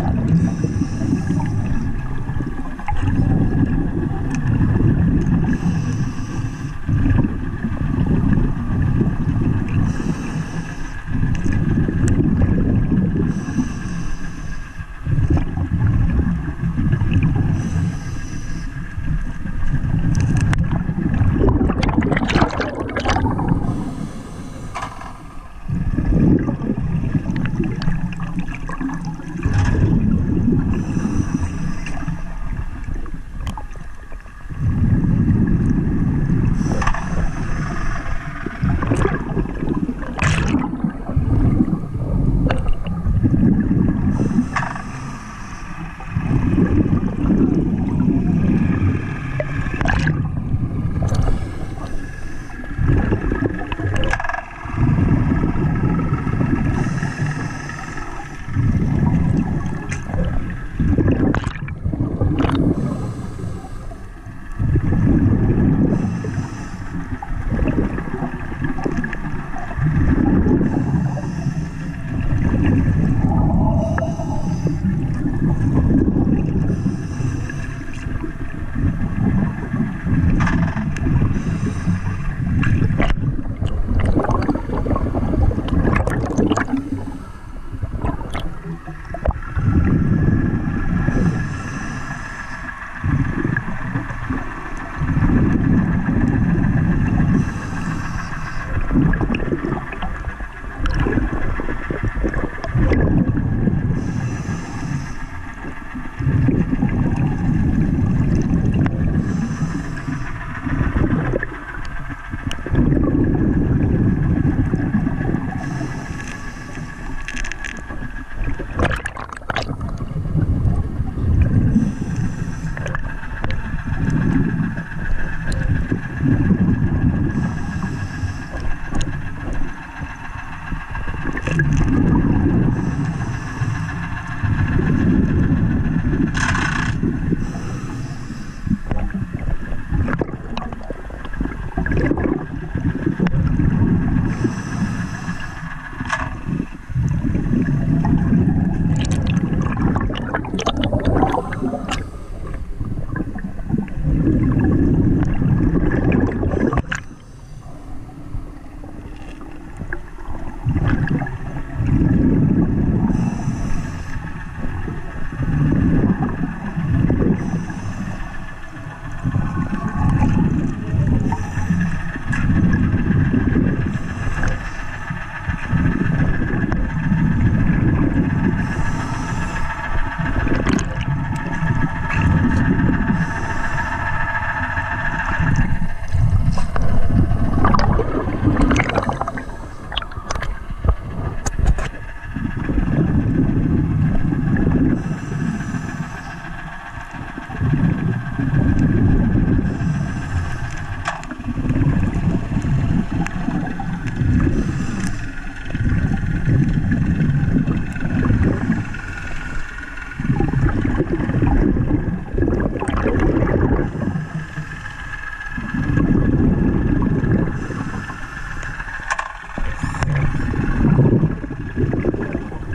that.